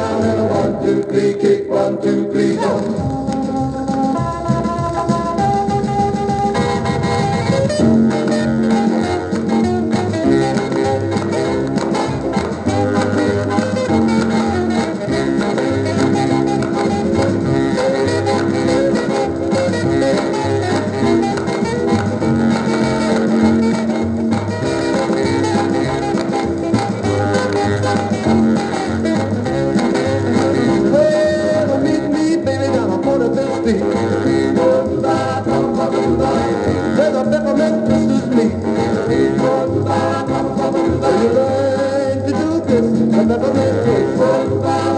na na There's a peppermint suits me. You learn to do this, a peppermint.